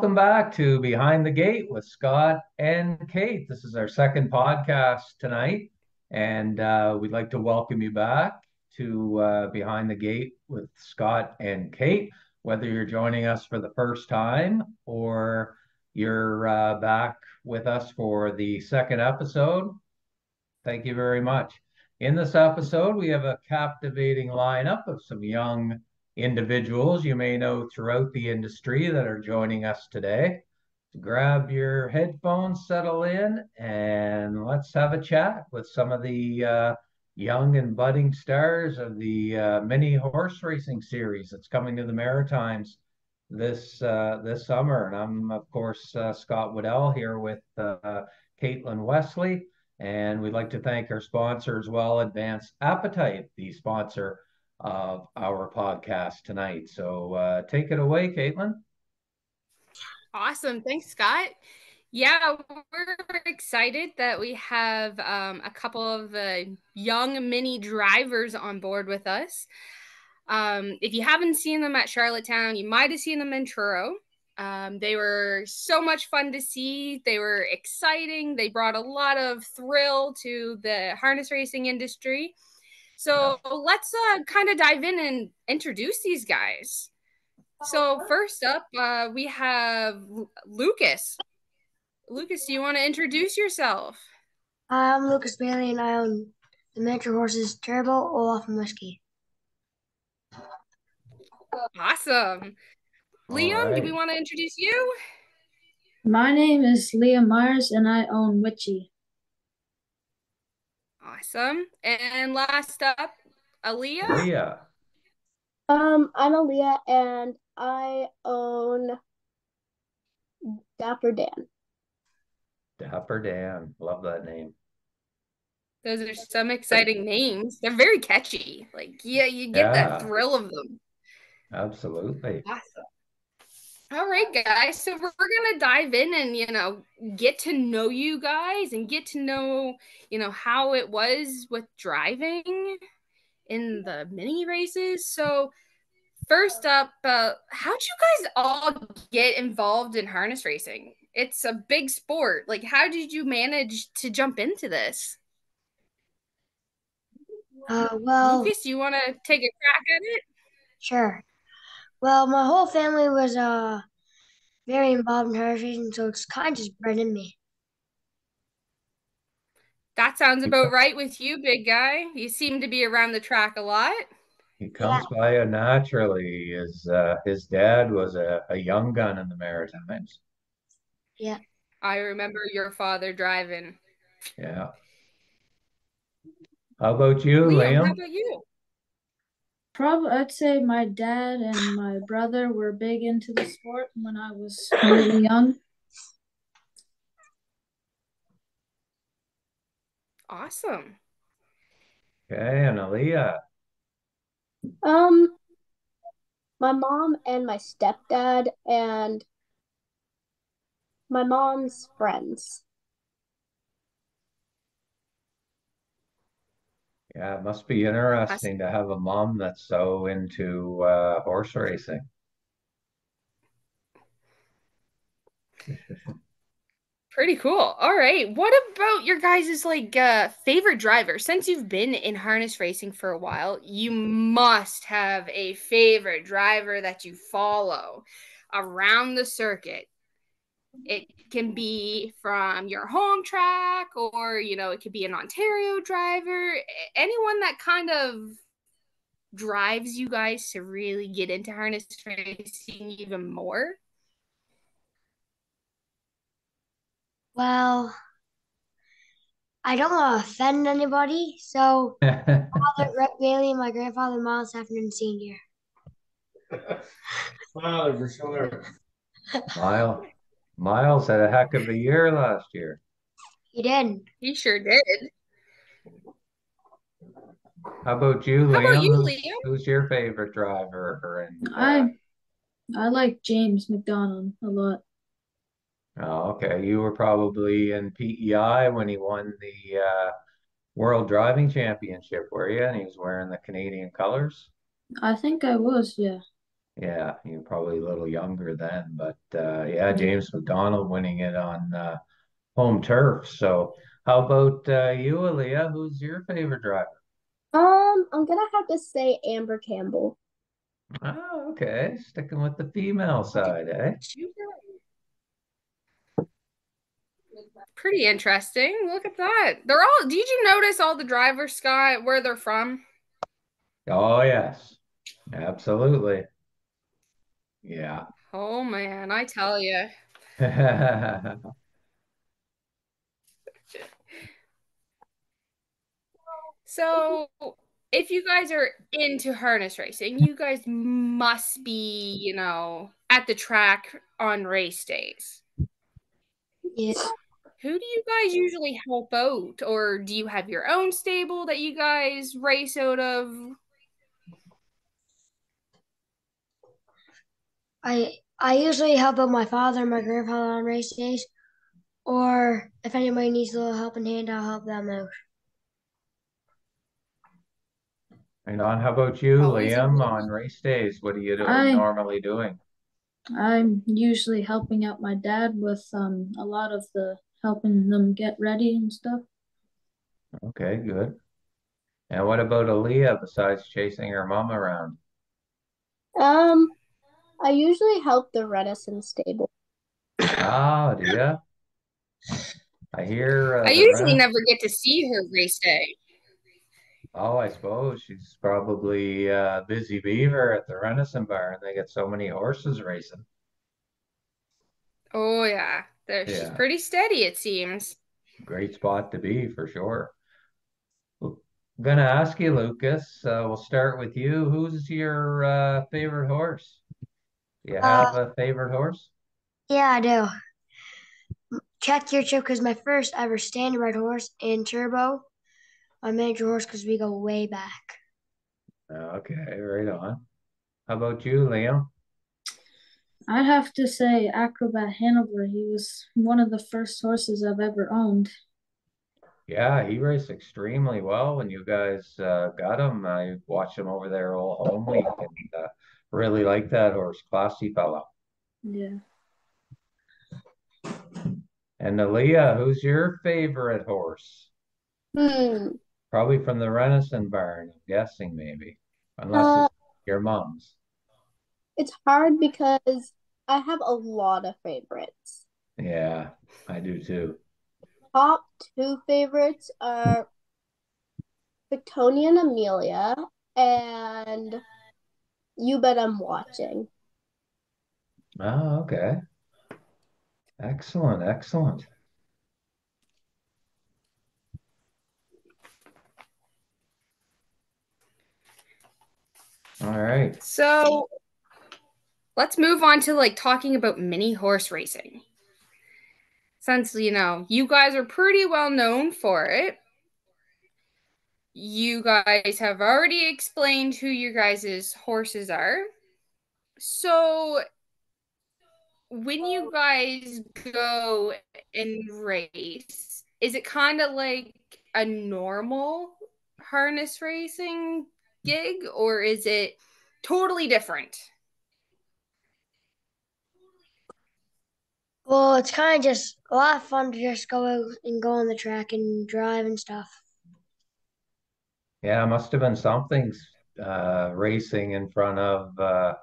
Welcome back to Behind the Gate with Scott and Kait. This is our second podcast tonight, and uh, we'd like to welcome you back to uh, Behind the Gate with Scott and Kait. Whether you're joining us for the first time or you're uh, back with us for the second episode, thank you very much. In this episode, we have a captivating lineup of some young individuals you may know throughout the industry that are joining us today. Grab your headphones, settle in, and let's have a chat with some of the uh, young and budding stars of the uh, mini horse racing series that's coming to the Maritimes this uh, this summer. And I'm of course uh, Scott Waddell here with uh, Caitlin Wesley, and we'd like to thank our sponsor as well, Advanced Appetite, the sponsor of our podcast tonight. So uh, take it away, Caitlin. Awesome. Thanks, Scott. Yeah, we're excited that we have um, a couple of uh, young mini drivers on board with us. Um, if you haven't seen them at Charlottetown, you might have seen them in Truro. Um, they were so much fun to see. They were exciting. They brought a lot of thrill to the harness racing industry. So yeah. let's uh, kind of dive in and introduce these guys. So first up, uh, we have Lucas. Lucas, do you want to introduce yourself? I'm Lucas Bailey, and I own the miniature horses Turbo, Olaf, and Whiskey. Awesome. Liam, right. do we want to introduce you? My name is Liam Myers, and I own Witchy. Awesome. And last up, Ahlea. Ahlea. Um, I'm Ahlea and I own Dapper Dan. Dapper Dan. Love that name. Those are some exciting names. They're very catchy. Like, yeah, you get yeah. that thrill of them. Absolutely. Awesome. All right, guys. So we're, we're gonna dive in and you know get to know you guys and get to know you know how it was with driving in the mini races. So first up, uh, how'd you guys all get involved in harness racing? It's a big sport. Like, how did you manage to jump into this? Uh, well, Lucas, you want to take a crack at it? Sure. Well, my whole family was uh very involved in horse racing, so it's kind of just bred in me. That sounds about right with you, big guy. You seem to be around the track a lot. He comes yeah. by it naturally. His uh, his dad was a, a young gun in the Maritimes. Yeah. I remember your father driving. Yeah. How about you, Liam? Liam? How about you? Probably, I'd say my dad and my brother were big into the sport when I was really young. Awesome. Okay, and Ahlea. Um, my mom and my stepdad and my mom's friends. Yeah, it must be interesting to have a mom that's so into uh, horse racing. Pretty cool. All right. What about your guys' like uh favorite driver? Since you've been in harness racing for a while, you must have a favorite driver that you follow around the circuit. It can be from your home track or, you know, it could be an Ontario driver, anyone that kind of drives you guys to really get into harness racing even more. Well, I don't want to offend anybody, so father Rhett Bailey and my grandfather Miles Heffernan Senior. Father for sure. Miles. Miles had a heck of a year last year. He did. He sure did. How about you, Liam? How about you, Liam? Who's your favorite driver? In, uh... I I like James McDonald a lot. Oh, okay. You were probably in PEI when he won the uh, World Driving Championship, were you? And he was wearing the Canadian colors. I think I was, yeah. Yeah, you're probably a little younger then, but uh, yeah, James McDonald winning it on uh, home turf. So, how about uh, you, Ahlea? Who's your favorite driver? Um, I'm gonna have to say Amber Campbell. Oh, okay, sticking with the female side, eh? Pretty interesting. Look at that. They're all, did you notice all the drivers, Scott, where they're from? Oh, yes, absolutely. Yeah. Oh man, I tell you. So, if you guys are into harness racing, you guys must be, you know, at the track on race days. Yeah. Who do you guys usually help out? Or do you have your own stable that you guys race out of? I I usually help out my father and my grandfather on race days, or if anybody needs a little helping hand, I'll help them out. And on, how about you, Always Liam, on race days? What are you do I- normally doing? I'm usually helping out my dad with um a lot of the helping them get ready and stuff. Okay, good. And what about Ahlea besides chasing her mom around? Um, I usually help the Renison stable. Oh, do ya? I hear uh, I usually Ren- never get to see her race day. Oh, I suppose she's probably uh, busy beaver at the Renison Barn. They get so many horses racing. Oh yeah. There, she's Yeah. pretty steady, it seems. Great spot to be for sure. I'm gonna ask you, Lucas. Uh, we'll start with you. Who's your uh, favorite horse? Do you Uh, have a favorite horse? Yeah, I do. Check your chip because my first ever standard horse and Turbo, my manager horse because we go way back. Okay, right on. How about you, Liam? I'd have to say Acrobat Hanover. He was one of the first horses I've ever owned. Yeah, he raced extremely well when you guys uh, got him. I watched him over there all home week and uh, really like that horse, classy fellow. Yeah. And Ahlea, who's your favorite horse? Hmm. Probably from the Renison barn, I'm guessing maybe, unless Uh, it's your mom's. it's hard because I have a lot of favorites. Yeah, I do too. Top two favorites are Victoria and Amelia and You Bet I'm Watching. Oh, okay. Excellent, excellent. All right. So let's move on to like talking about mini horse racing. Since you know you guys are pretty well known for it, you guys have already explained who your guys' horses are. So when you guys go and race, is it kind of like a normal harness racing gig or is it totally different? Well, it's kind of just a lot of fun to just go out and go on the track and drive and stuff. Yeah, it must have been something uh, racing in front of uh,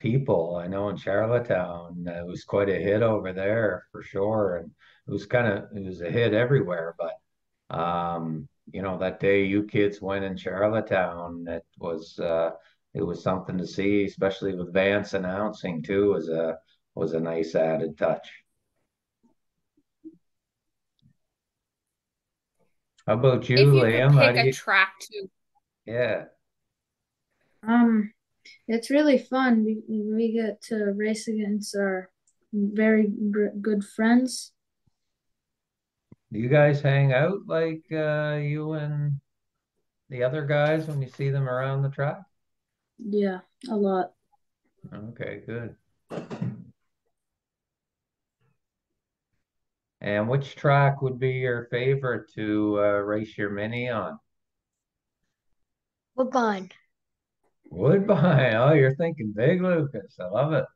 people. I know in Charlottetown, uh, it was quite a hit over there for sure, and it was kind of it was a hit everywhere. But um, you know, that day you kids went in Charlottetown, it was uh, it was something to see, especially with Vance announcing too, was a was a nice added touch. How about you, If you Liam? could How pick do a you? track to Yeah. Um, it's really fun. We, we get to race against our very gr- good friends. Do you guys hang out like uh, you and the other guys when you see them around the track? Yeah, a lot. Okay, good. And which track would be your favorite to uh, race your mini on? Woodbine. Woodbine. Oh, you're thinking big, Lucas. I love it.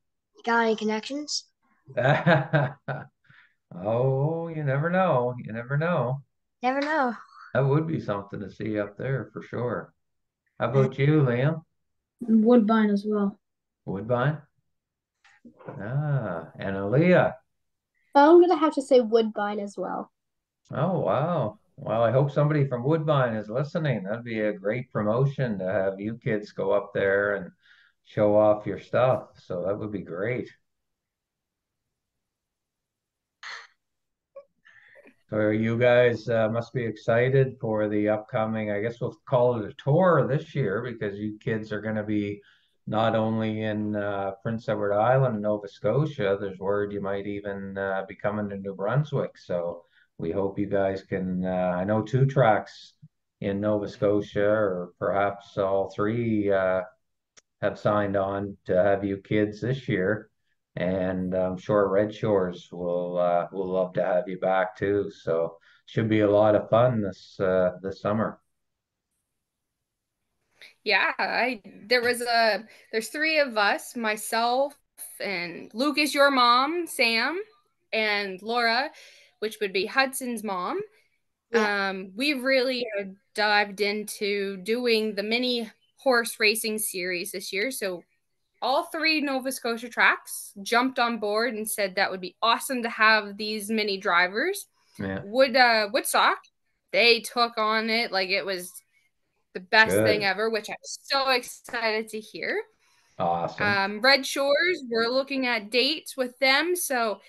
Got any connections? Oh, you never know. You never know. Never know. That would be something to see up there for sure. How about you, Liam? Woodbine as well. Woodbine? Ah, and Ahlea. I'm gonna have to say Woodbine as well. Oh, wow. Well, I hope somebody from Woodbine is listening. That'd be a great promotion to have you kids go up there and show off your stuff. So that would be great. So you guys uh, must be excited for the upcoming, I guess we'll call it a tour this year because you kids are going to be not only in uh, Prince Edward Island, Nova Scotia, there's word you might even uh, be coming to New Brunswick. So we hope you guys can, uh, I know two tracks in Nova Scotia, or perhaps all three uh, have signed on to have you kids this year and I'm sure Red Shores will uh, will love to have you back too. So should be a lot of fun this uh, this summer. Yeah, I there was a there's three of us, myself and Lucas, your mom, Sam, and Laura, which would be Hudson's mom. Yeah. Um, we really dived into doing the mini horse racing series this year. So all three Nova Scotia tracks jumped on board and said that would be awesome to have these mini drivers. Yeah. Wood uh Woodstock, they took on it like it was the best Good. thing ever, which I'm so excited to hear. Awesome. Um, Red Shores, we're looking at dates with them, so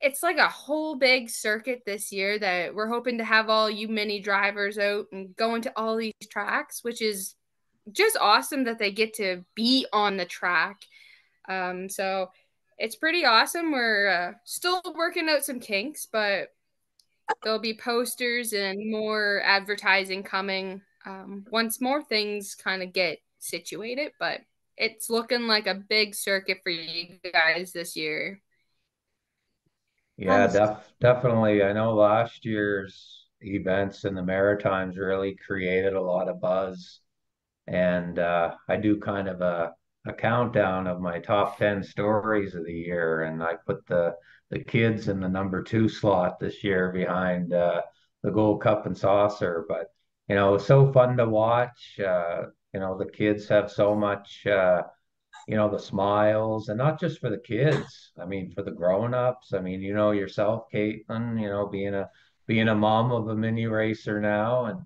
it's like a whole big circuit this year that we're hoping to have all you mini drivers out and going to all these tracks, which is just awesome that they get to be on the track. Um, so it's pretty awesome. We're uh, still working out some kinks, but there'll be posters and more advertising coming um, once more things kind of get situated. But it's looking like a big circuit for you guys this year. Yeah, def definitely. I know last year's events in the Maritimes really created a lot of buzz and uh, I do kind of a, a countdown of my top 10 stories of the year. And I put the, the kids in the number two slot this year behind uh, the Gold Cup and Saucer. But, you know, so fun to watch. Uh, you know, the kids have so much, uh, you know, the smiles and not just for the kids. I mean, for the grown-ups. I mean, you know yourself, Caitlin, you know, being a being a mom of a mini racer now and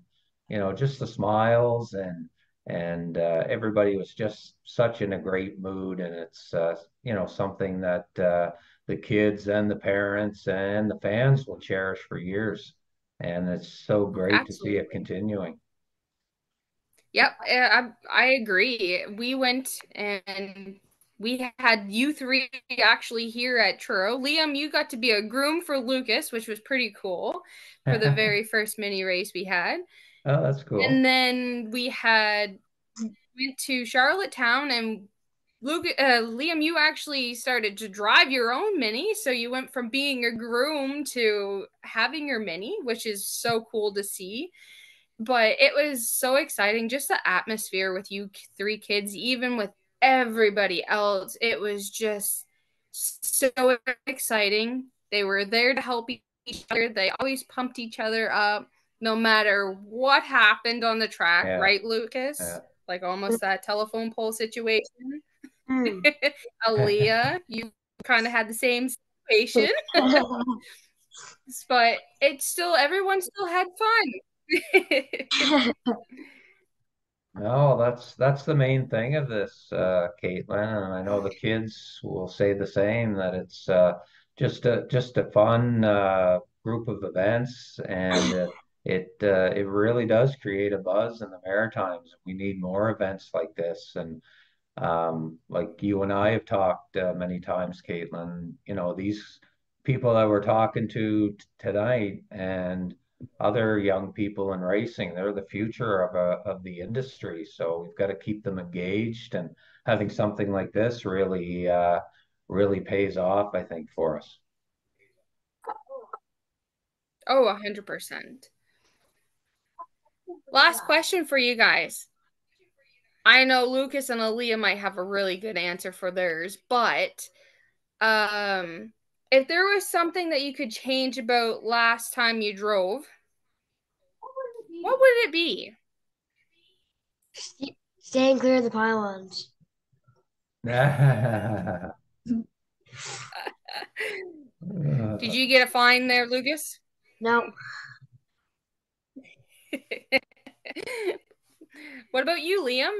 you know, just the smiles and and uh, everybody was just such in a great mood and it's uh, you know something that uh, the kids and the parents and the fans will cherish for years and it's so great Absolutely. to see it continuing yep eh, I, I agree we went and we had you three actually here at Truro. Liam, you got to be a groom for Lucas, which was pretty cool for the very first mini race we had. Oh, that's cool. And then we had went to Charlottetown and Luke, uh, Liam, you actually started to drive your own mini. So you went from being a groom to having your mini, which is so cool to see. But it was so exciting, just the atmosphere with you three kids, even with everybody else. It was just so exciting. They were there to help each other. They always pumped each other up no matter what happened on the track, yeah. right, Lucas? Yeah. Like almost that telephone pole situation. Mm. Ahlea, you kind of had the same situation. but it's still everyone still had fun. no, that's that's the main thing of this, uh, Caitlin, and I know the kids will say the same that it's uh, just a just a fun uh, group of events, and it uh, it really does create a buzz in the Maritimes. We need more events like this, and um, like you and I have talked uh, many times, Caitlin. You know these people that we're talking to tonight, and other young people in racing. They're the future of a, uh, of the industry. So we've got to keep them engaged, and having something like this really uh, really pays off. I think for us. Oh, a hundred percent. Last question for you guys. I know Lucas and Ahlea might have a really good answer for theirs, but um, if there was something that you could change about last time you drove, what would it be? Staying clear of the pylons. Did you get a fine there, Lucas? No. what about you, Liam?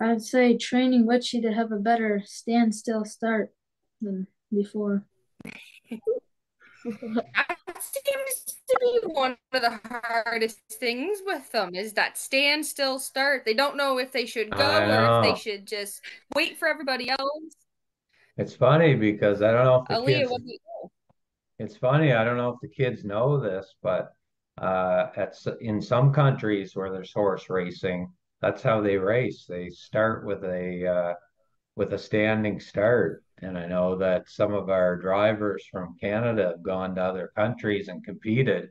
I'd say training Witchy to have a better standstill start than before. that seems to be one of the hardest things with them is that standstill start. They don't know if they should go or if they should just wait for everybody else. It's funny because I don't know if the Ahlea, kids. you know? It's funny. I don't know if the kids know this, but uh, at in some countries where there's horse racing, that's how they race. They start with a uh, with a standing start. And I know that some of our drivers from Canada have gone to other countries and competed,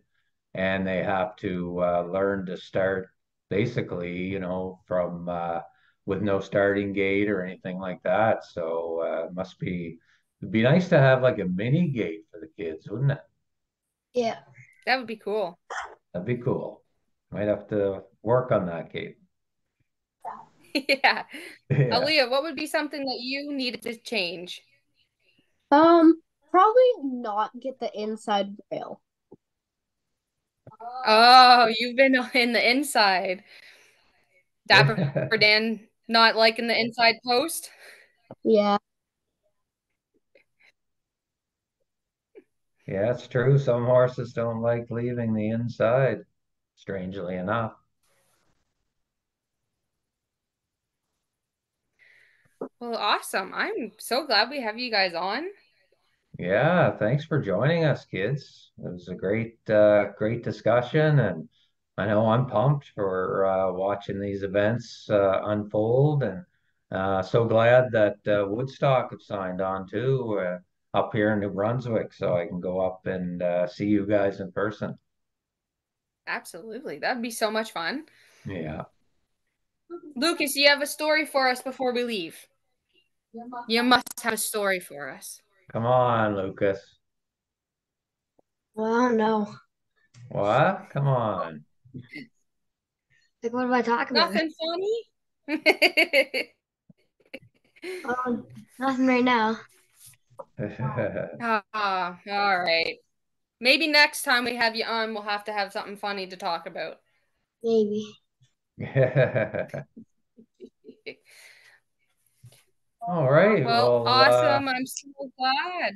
and they have to uh, learn to start basically, you know, from uh, with no starting gate or anything like that. So uh, it must be it'd be nice to have like a mini gate for the kids, wouldn't it? Yeah. That would be cool. That'd be cool. Might have to work on that gate. yeah. Yeah. Ahlea, what would be something that you needed to change? Um, probably not get the inside rail. Oh, you've been in the inside. Dapper for Dan not liking the inside post. Yeah. Yeah, it's true. Some horses don't like leaving the inside, strangely enough. Well, awesome. I'm so glad we have you guys on. Yeah, thanks for joining us, kids. It was a great, uh, great discussion, and I know I'm pumped for uh, watching these events uh, unfold, and uh, so glad that uh, Woodstock have signed on too, uh, up here in New Brunswick, so I can go up and uh, see you guys in person. Absolutely. That'd be so much fun. Yeah. Lucas, you have a story for us before we leave. You must have a story for us. Come on, Lucas. Well, I don't know. What? Come on. Like, what am I talking about? Nothing funny? Um, nothing right now. Ah, all right. Maybe next time we have you on, we'll have to have something funny to talk about. Maybe. All right. Well, Well, uh, awesome. I'm so glad.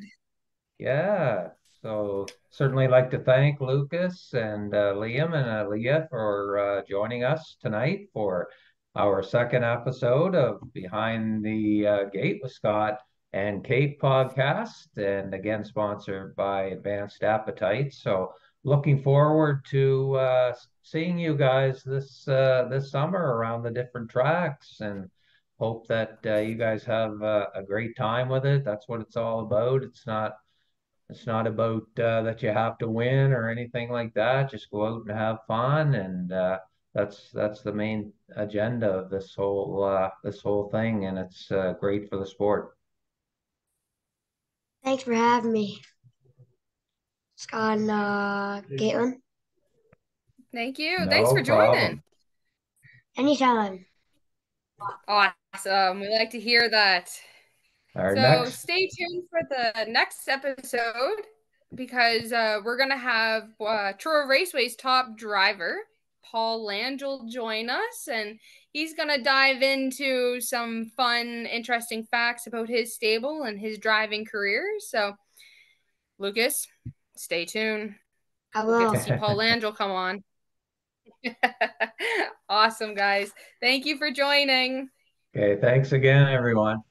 yeah. So certainly like to thank Lucas and uh, Liam and Ahlea for uh, joining us tonight for our second episode of Behind the uh, Gate with Scott and Kait podcast, and again sponsored by Advanced Appetite. So looking forward to uh, seeing you guys this uh, this summer around the different tracks and hope that uh, you guys have uh, a great time with it. That's what it's all about. It's not it's not about uh, that you have to win or anything like that. Just go out and have fun, and uh, that's that's the main agenda of this whole this whole thing, and it's great for the sport. Thanks for having me. Scott and uh, Caitlin. Thank you. Thanks for joining. problem. Anytime. Awesome. We like to hear that. Our So next, stay tuned for the next episode because uh, we're gonna have uh, Truro Raceway's top driver Paul Langille join us, and he's gonna dive into some fun, interesting facts about his stable and his driving career. So, Lucas, stay tuned. I We'll get to see Paul Langille come on. awesome, guys. Thank you for joining. okay, thanks again, everyone.